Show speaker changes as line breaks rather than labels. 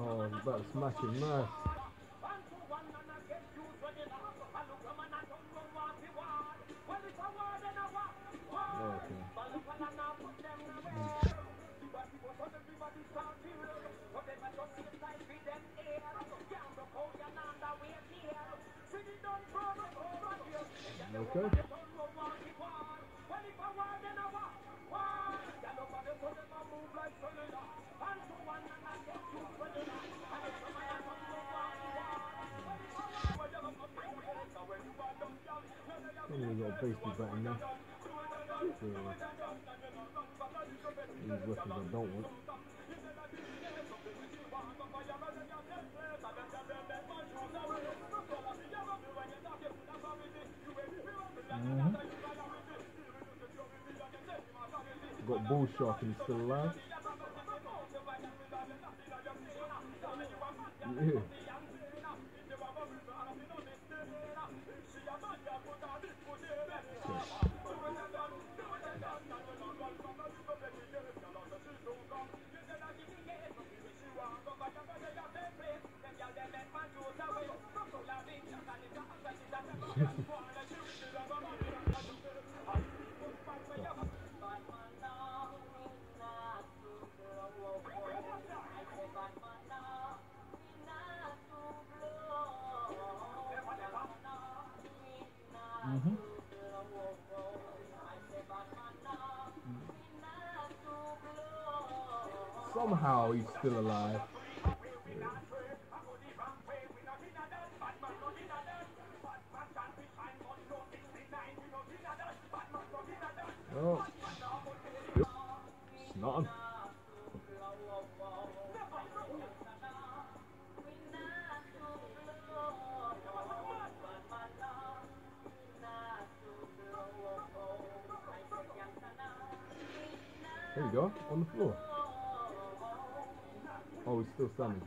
Oh, about to smash him, man. Okay. Okay. Only got a baseball bat there. So, these weapons I don't want. Bull Shark and he's still alive. Yeah. Mm-hmm. Somehow he's still alive. Oh. It's not There you go, on the floor. Oh, he's still standing.